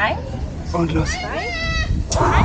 Eins. Und los. Zwei, drei,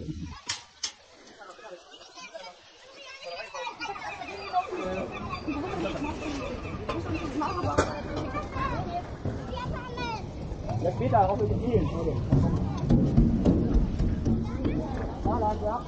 有几大？我去支援他们。拿来，哥。